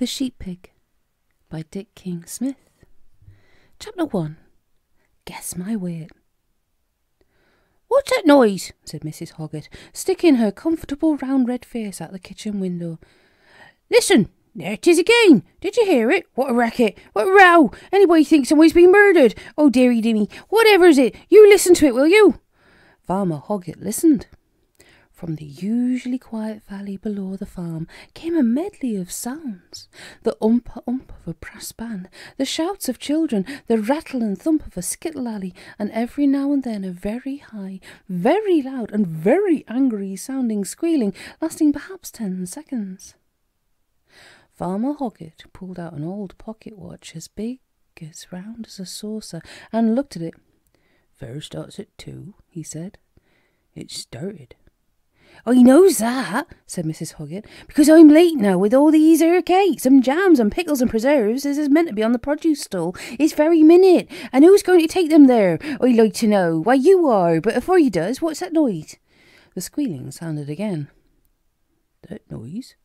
The Sheep Pig by Dick King Smith. Chapter 1 Guess My Weight. What's that noise? said Mrs. Hogget, sticking her comfortable round red face out the kitchen window. Listen, there it is again. Did you hear it? What a racket! What a row! Anybody thinks somebody's been murdered? Oh, dearie dimmy, whatever is it? You listen to it, will you? Farmer Hogget listened. From the usually quiet valley below the farm came a medley of sounds the ump ump of a brass band, the shouts of children, the rattle and thump of a skittle alley, and every now and then a very high, very loud, and very angry sounding squealing, lasting perhaps ten seconds. Farmer Hogget pulled out an old pocket watch as big, as round as a saucer, and looked at it. First starts at two, he said. It started. I knows that, said Mrs. Hogget, because I'm late now with all these here cakes and jams and pickles and preserves as is meant to be on the produce stall. It's very minute, and who's going to take them there? I'd like to know. Why, you are, but afore you does, what's that noise? The squealing sounded again. That noise?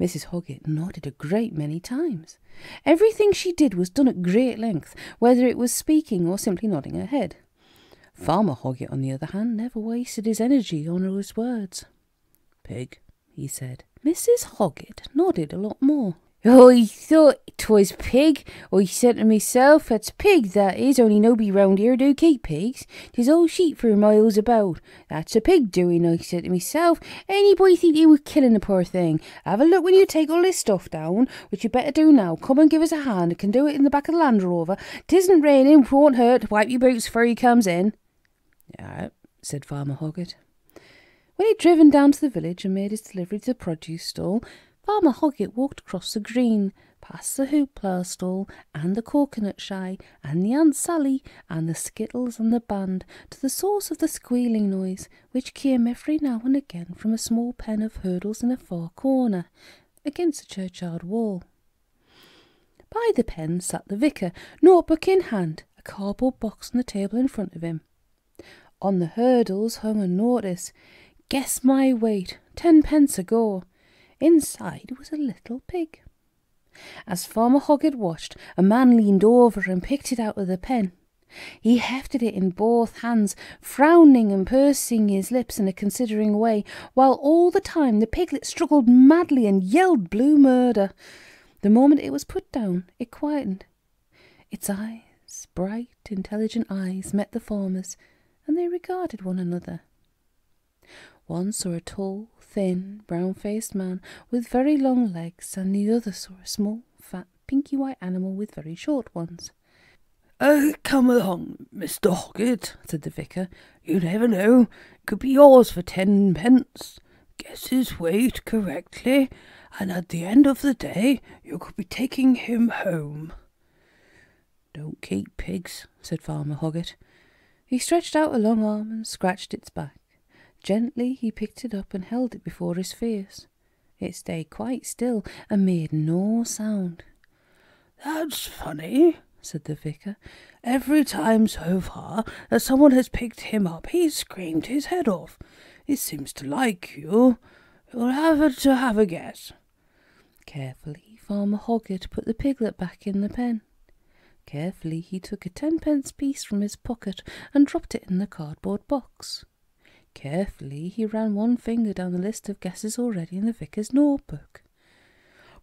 Mrs. Hogget nodded a great many times. Everything she did was done at great length, whether it was speaking or simply nodding her head. Farmer Hogget, on the other hand, never wasted his energy on his words. Pig, he said. Mrs. Hogget nodded a lot more. Oh, I thought 'twas pig. I said to myself, that's pig, that is, only nobody round here do keep pigs. 'Tis all sheep for miles about. That's a pig doing, I said to myself. Anybody think he was killing the poor thing? Have a look when you take all this stuff down, which you better do now. Come and give us a hand. You can do it in the back of the Land Rover. Tisn't raining, won't hurt. Wipe your boots before he comes in. Yeah, said Farmer Hogget. When he'd driven down to the village and made his delivery to the produce stall, Farmer Hogget walked across the green, past the hoopla stall and the coconut shy and the Aunt Sally and the skittles and the band to the source of the squealing noise, which came every now and again from a small pen of hurdles in a far corner, against the churchyard wall. By the pen sat the vicar, notebook in hand, a cardboard box on the table in front of him. On the hurdles hung a notice Guess my weight, tenpence a go. Inside was a little pig. As Farmer Hogget watched, a man leaned over and picked it out of the pen. He hefted it in both hands, frowning and pursing his lips in a considering way, while all the time the piglet struggled madly and yelled blue murder. The moment it was put down, it quietened. Its eyes, bright, intelligent eyes, met the farmer's, and they regarded one another. One saw a tall, thin, brown faced man with very long legs, and the other saw a small, fat, pinky white animal with very short ones. Oh, come along, Mr. Hogget, said the vicar. You never know. It could be yours for ten pence. Guess his weight correctly, and at the end of the day you could be taking him home. Don't keep pigs, said Farmer Hogget. He stretched out a long arm and scratched its back. Gently he picked it up and held it before his face. It stayed quite still and made no sound. That's funny, said the vicar. Every time so far that someone has picked him up, he's screamed his head off. It seems to like you. You'll have to have a guess. Carefully, Farmer Hogget put the piglet back in the pen. Carefully, he took a tenpence piece from his pocket and dropped it in the cardboard box. Carefully he ran one finger down the list of guesses already in the vicar's notebook.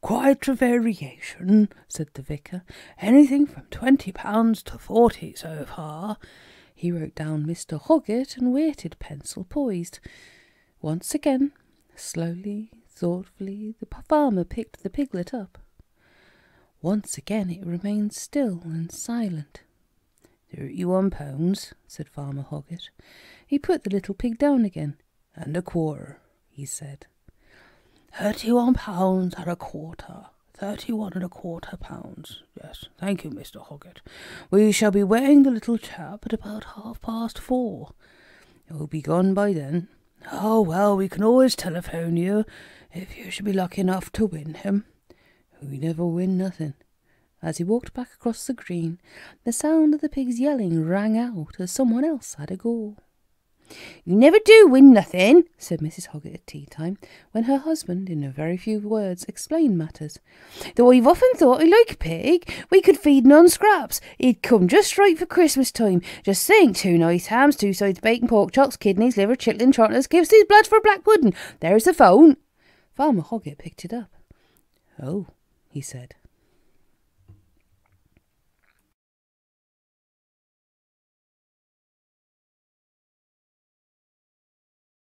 Quite a variation, said the vicar. Anything from twenty pounds to forty so far. He wrote down Mr. Hogget and waited, pencil poised. Once again, slowly, thoughtfully, the farmer picked the piglet up. Once again it remained still and silent. Thirty-one pounds, said Farmer Hogget. He put the little pig down again. And a quarter, he said. Thirty-one pounds and a quarter. Thirty-one and a quarter pounds. Yes, thank you, Mr. Hogget. We shall be weighing the little chap at about half past four. He'll be gone by then. Oh, well, we can always telephone you if you should be lucky enough to win him. We never win nothing. As he walked back across the green, the sound of the pigs yelling rang out as someone else had a go. You never do win nothing, said Mrs. Hogget at tea time, when her husband, in a very few words, explained matters. Though I've often thought I like a pig. We could feed none scraps. He'd come just right for Christmas time. Just think, two nice hams, two sides bacon, pork chops, kidneys, liver, chitlin, trotters, kibbles, blood for black pudding. There's the phone. Farmer Hogget picked it up. Oh, he said.